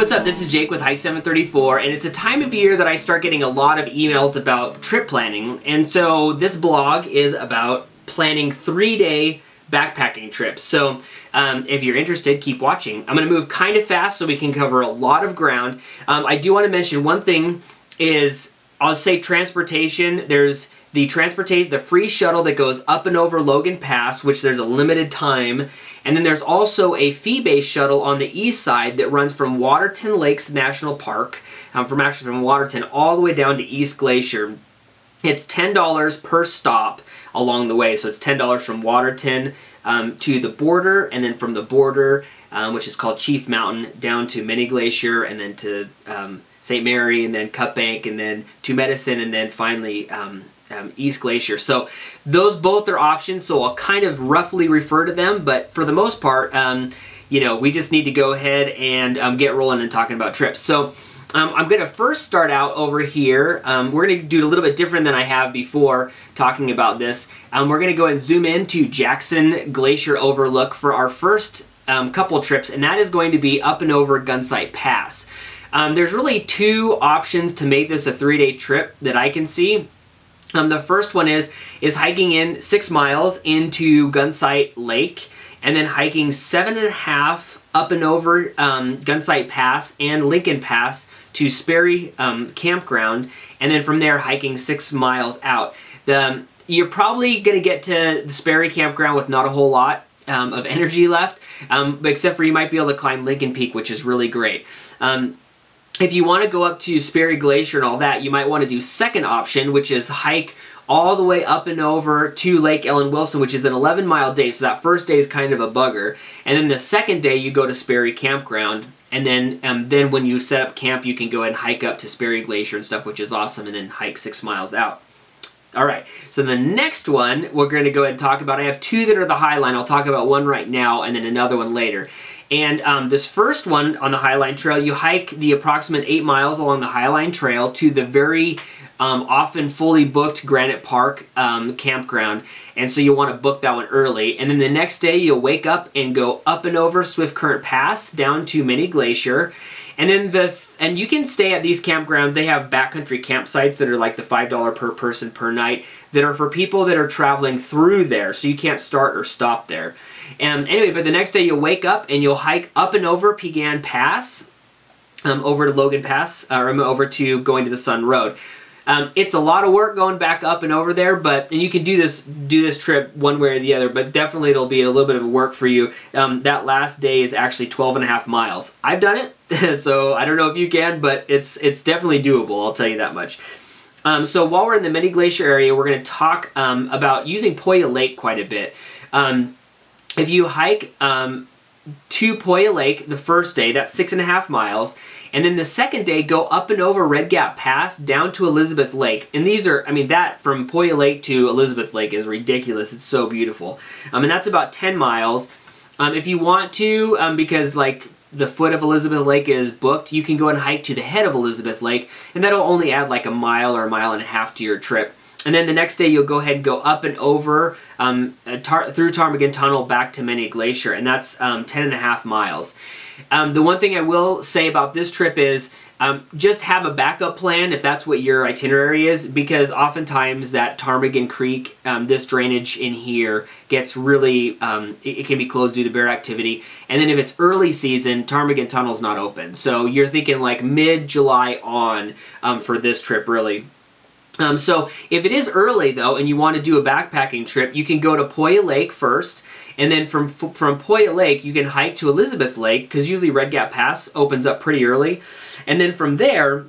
what's up? This is Jake with Hike 734, and it's a time of year that I start getting a lot of emails about trip planning, and so this blog is about planning three-day backpacking trips. So um, if you're interested, keep watching. I'm going to move kind of fast so we can cover a lot of ground. Um, I do want to mention one thing is, I'll say transportation. There's the transportation, the free shuttle that goes up and over Logan Pass, which there's a limited time, and then there's also a fee-based shuttle on the east side that runs from Waterton Lakes National Park, um, from actually from Waterton all the way down to East Glacier. It's $10 per stop along the way. So it's $10 from Waterton um, to the border, and then from the border, um, which is called Chief Mountain, down to Many Glacier, and then to um, St. Mary, and then Cut Bank, and then to Medicine, and then finally um, East Glacier. So those both are options, so I'll kind of roughly refer to them, but for the most part, um, you know, we just need to go ahead and um, get rolling and talking about trips. So um, I'm going to first start out over here. Um, we're going to do a little bit different than I have before talking about this. Um, we're going to go and zoom in to Jackson Glacier Overlook for our first couple trips, and that is going to be up and over Gunsight Pass. there's really two options to make this a three-day trip that I can see. Um, the first one is is hiking in six miles into Gunsight Lake and then hiking seven and a half up and over um, Gunsight Pass and Lincoln Pass to Sperry um, Campground and then from there hiking six miles out. The, um, you're probably going to get to the Sperry Campground with not a whole lot um, of energy left, um, except for you might be able to climb Lincoln Peak, which is really great. If you want to go up to Sperry Glacier and all that, you might want to do second option, which is hike all the way up and over to Lake Ellen Wilson, which is an 11 mile day. So that first day is kind of a bugger. And then the second day you go to Sperry Campground. And then um, then when you set up camp, you can go and hike up to Sperry Glacier and stuff, which is awesome, and then hike six miles out. All right, so the next one we're going to go ahead and talk about. I have two that are the Highline. I'll talk about one right now and then another one later. And um, this first one on the Highline Trail, you hike the approximate eight miles along the Highline Trail to the very um, often fully booked Granite Park um, campground. And so you'll want to book that one early. And then the next day you'll wake up and go up and over Swift Current Pass down to Many Glacier. And then the and you can stay at these campgrounds. They have backcountry campsites that are like the $5 per person per night that are for people that are traveling through there. So you can't start or stop there. And anyway, but the next day you'll wake up and you'll hike up and over Piegan Pass, um, over to Logan Pass, or over to Going-to-the-Sun Road. Um, it's a lot of work going back up and over there, but and you can do this do this trip one way or the other, but definitely it'll be a little bit of work for you. Um, that last day is actually 12 and a half miles. I've done it, so I don't know if you can, but it's it's definitely doable. I'll tell you that much. Um, so while we're in the Many Glacier area, we're going to talk um, about using Poia Lake quite a bit. Um, if you hike um, to Poia Lake the first day, that's six and a half miles, and then the second day go up and over Red Gap Pass down to Elizabeth Lake. And these are, I mean, that from Poia Lake to Elizabeth Lake is ridiculous. It's so beautiful. Um, and that's about 10 miles. Um, if you want to, um, because like the foot of Elizabeth Lake is booked, you can go and hike to the head of Elizabeth Lake, and that'll only add like a mile or a mile and a half to your trip. And then the next day you'll go ahead and go up and over um, tar through Ptarmigan Tunnel back to Many Glacier, and that's um, 10 and a half miles. Um, the one thing I will say about this trip is um, just have a backup plan if that's what your itinerary is because oftentimes that Ptarmigan Creek, um, this drainage in here gets really, um, it, it, can be closed due to bear activity. And then if it's early season, Ptarmigan Tunnel's not open. So you're thinking like mid-July on um, for this trip really. Um, so if it is early though and you want to do a backpacking trip, you can go to Poia Lake first and then from, from Poia Lake, you can hike to Elizabeth Lake, because usually Red Gap Pass opens up pretty early. And then from there,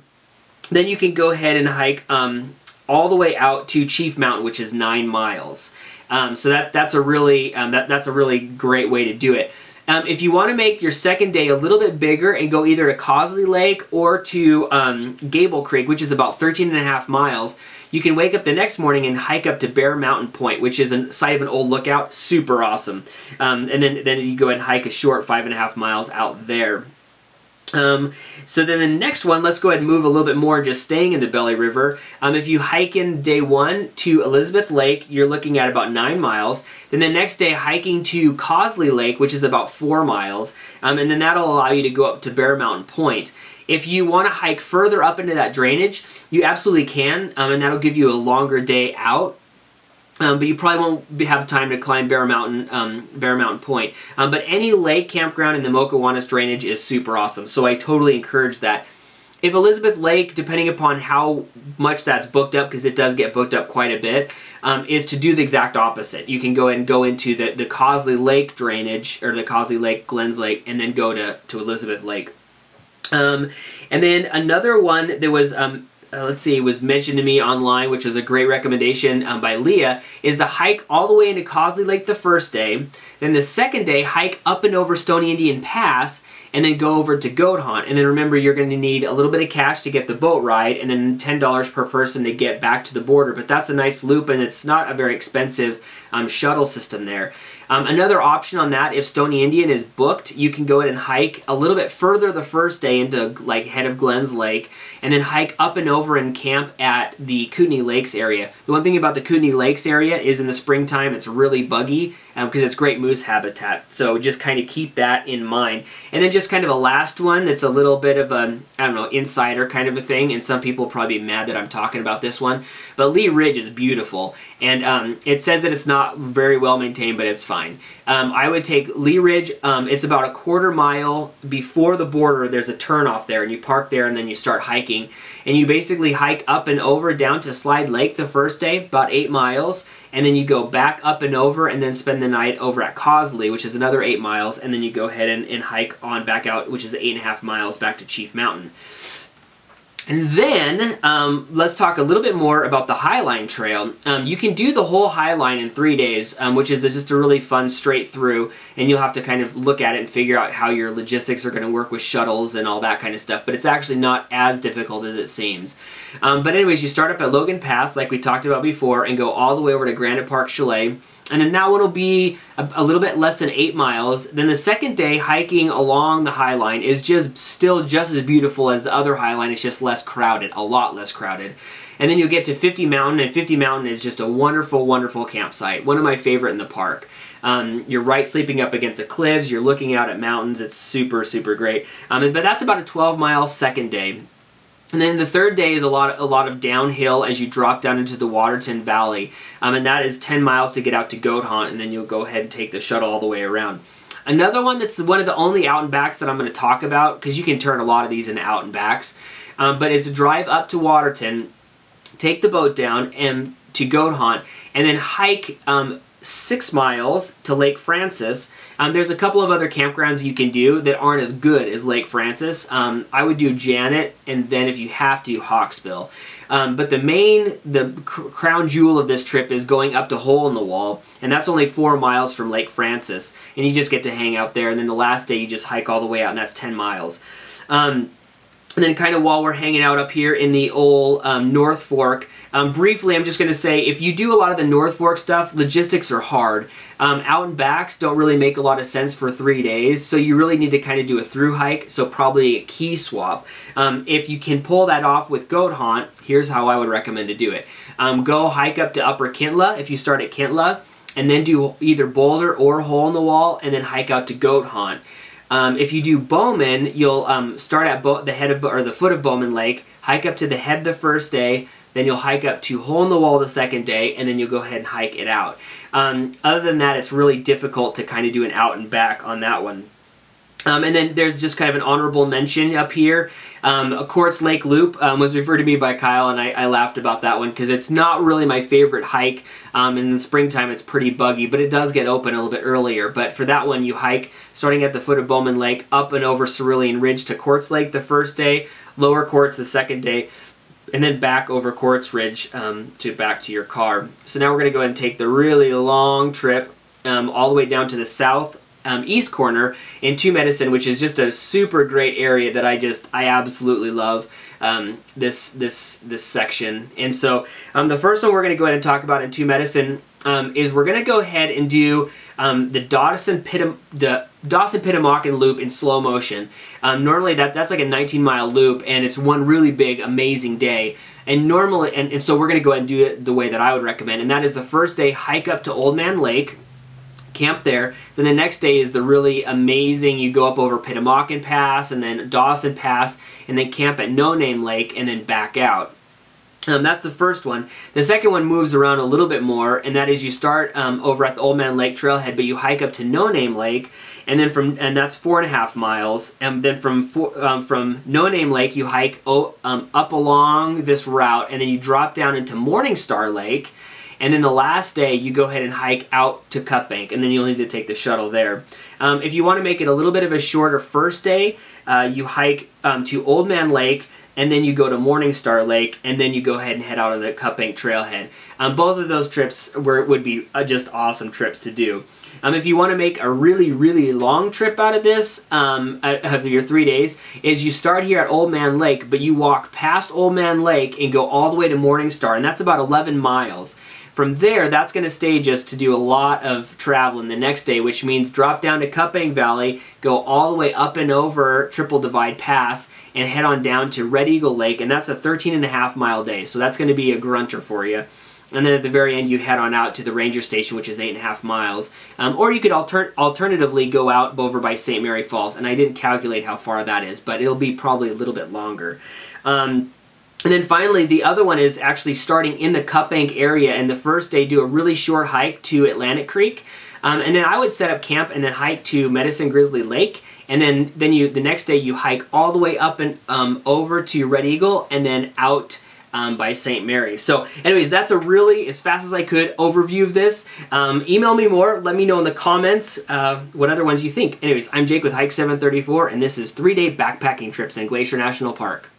then you can go ahead and hike um, all the way out to Chief Mountain, which is nine miles. Um, so that that's a really um, that that's a really great way to do it. Um, if you want to make your second day a little bit bigger and go either to Cosley Lake or to um, Gable Creek, which is about 13 and a half miles, you can wake up the next morning and hike up to Bear Mountain Point, which is a site of an old lookout. Super awesome. Um, and then, then you go and hike a short five and a half miles out there. Um, so then the next one, let's go ahead and move a little bit more, just staying in the Belly River. Um, if you hike in day one to Elizabeth Lake, you're looking at about nine miles. Then the next day, hiking to Cosley Lake, which is about four miles. Um, and then that'll allow you to go up to Bear Mountain Point. If you want to hike further up into that drainage, you absolutely can, um, and that'll give you a longer day out. Um, but you probably won't be, have time to climb Bear Mountain, um, Bear Mountain Point. Um, but any lake campground in the Mokowanis drainage is super awesome, so I totally encourage that. If Elizabeth Lake, depending upon how much that's booked up, because it does get booked up quite a bit, um, is to do the exact opposite. You can go and go into the, the Cosley Lake drainage, or the Cosley Lake, Glenns Lake, and then go to, to Elizabeth Lake. Um, and then another one that was um, uh, let's see, was mentioned to me online, which was a great recommendation um, by Leah, is to hike all the way into Cosley Lake the first day. Then the second day, hike up and over Stony Indian Pass, and then go over to Goat Haunt. And then remember, you're going to need a little bit of cash to get the boat ride, and then $10 per person to get back to the border. But that's a nice loop, and it's not a very expensive um, shuttle system there. Um, another option on that, if Stony Indian is booked, you can go ahead and hike a little bit further the first day into like head of Glenns Lake, and then hike up and over and camp at the Kootenai Lakes area. The one thing about the Kootenai Lakes area is in the springtime it's really buggy because um, it's great moose habitat. So just kind of keep that in mind. And then just kind of a last one that's a little bit of a, I don't know, insider kind of a thing, and some people probably be mad that I'm talking about this one, but Lee Ridge is beautiful, and um, it says that it's not very well maintained, but it's fine. Um, I would take Lee Ridge, um, it's about a quarter mile before the border, there's a turnoff there, and you park there and then you start hiking, and you basically hike up and over down to Slide Lake the first day, about eight miles, and then you go back up and over and then spend the night over at Cosley, which is another eight miles, and then you go ahead and, and hike on back out, which is eight and a half miles back to Chief Mountain. And then, um, let's talk a little bit more about the Highline Trail. Um, you can do the whole Highline in three days, um, which is a, just a really fun straight through, and you'll have to kind of look at it and figure out how your logistics are going to work with shuttles and all that kind of stuff, but it's actually not as difficult as it seems. Um, but anyways, you start up at Logan Pass, like we talked about before, and go all the way over to Granite Park Chalet, and then that one will be a, a, little bit less than eight miles. Then the second day hiking along the High Line is just still just as beautiful as the other High Line. It's just less crowded, a lot less crowded. And then you'll get to 50 Mountain, and 50 Mountain is just a wonderful, wonderful campsite. One of my favorite in the park. Um, you're right sleeping up against the cliffs. You're looking out at mountains. It's super, super great. Um, but that's about a 12 mile second day. And then the third day is a lot, a lot of downhill as you drop down into the Waterton Valley. Um, and that is 10 miles to get out to Goat Haunt, and then you'll go ahead and take the shuttle all the way around. Another one that's one of the only out and backs that I'm going to talk about, because you can turn a lot of these into out and backs, um, but is to drive up to Waterton, take the boat down and to Goat Haunt, and then hike um, six miles to Lake Francis. Um, there's a couple of other campgrounds you can do that aren't as good as Lake Francis. Um, I would do Janet, and then if you have to, Hawksbill. Um, but the main, the cr crown jewel of this trip is going up to Hole in the Wall, and that's only four miles from Lake Francis, and you just get to hang out there, and then the last day you just hike all the way out, and that's 10 miles. Um, and then kind of while we're hanging out up here in the old um, North Fork, um, briefly I'm just going to say if you do a lot of the North Fork stuff, logistics are hard. Um, out and backs don't really make a lot of sense for three days, so you really need to kind of do a through hike, so probably a key swap. Um, if you can pull that off with Goat Haunt, here's how I would recommend to do it. Um, go hike up to Upper Kintla if you start at Kintla, and then do either Boulder or Hole in the Wall, and then hike out to Goat Haunt. Um, if you do Bowman, you'll um, start at Bo the head of or the foot of Bowman Lake, hike up to the head the first day, then you'll hike up to Hole in the Wall the second day, and then you'll go ahead and hike it out. Um, other than that, it's really difficult to kind of do an out and back on that one. Um, and then there's just kind of an honorable mention up here. Um, a Quartz Lake Loop um, was referred to me by Kyle, and I, I laughed about that one because it's not really my favorite hike. Um, in the springtime, it's pretty buggy, but it does get open a little bit earlier. But for that one, you hike starting at the foot of Bowman Lake, up and over Cerulean Ridge to Quartz Lake the first day, Lower Quartz the second day, and then back over Quartz Ridge um, to back to your car. So now we're going to go ahead and take the really long trip um, all the way down to the south um, east corner in Two Medicine, which is just a super great area that I just I absolutely love um, this this this section. And so um, the first one we're going to go ahead and talk about in Two Medicine um, is we're going to go ahead and do um, the Dawson Pitam the Dawson Pitamakan loop in slow motion. Um, normally that that's like a 19 mile loop, and it's one really big, amazing day. And normally, and, and so we're going to go ahead and do it the way that I would recommend, and that is the first day hike up to Old Man Lake camp there. Then the next day is the really amazing, you go up over Pitamakan Pass and then Dawson Pass and then camp at No Name Lake and then back out. Um, that's the first one. The second one moves around a little bit more, and that is you start um, over at the Old Man Lake trailhead, but you hike up to No Name Lake, and then from and that's four and a half miles. And then from four, um, from No Name Lake, you hike oh, up along this route, and then you drop down into Morning Star Lake, and then the last day, you go ahead and hike out to Cut Bank, and then you'll need to take the shuttle there. Um, if you want to make it a little bit of a shorter first day, uh, you hike um, to Old Man Lake, and then you go to Morning Star Lake, and then you go ahead and head out on the Cut Bank Trailhead. Um, both of those trips were, would be uh, just awesome trips to do. Um, if you want to make a really, really long trip out of this, um, of your three days, is you start here at Old Man Lake, but you walk past Old Man Lake and go all the way to Morning Star, and that's about 11 miles. From there, that's going to stage us to do a lot of traveling the next day, which means drop down to Cut Bank Valley, go all the way up and over Triple Divide Pass, and head on down to Red Eagle Lake, and that's a 13 and a half mile day, so that's going to be a grunter for you. And then at the very end, you head on out to the ranger station, which is eight and a half miles. Um, or you could alter alternatively go out over by St. Mary Falls, and I didn't calculate how far that is, but it'll be probably a little bit longer. Um, and then finally, the other one is actually starting in the Cut Bank area, and the first day do a really short hike to Atlantic Creek. Um, and then I would set up camp and then hike to Medicine Grizzly Lake. And then, then you the next day you hike all the way up and um, over to Red Eagle and then out um, by St. Mary. So anyways, that's a really, as fast as I could, overview of this. Um, email me more. Let me know in the comments uh, what other ones you think. Anyways, I'm Jake with Hike 734, and this is three-day backpacking trips in Glacier National Park.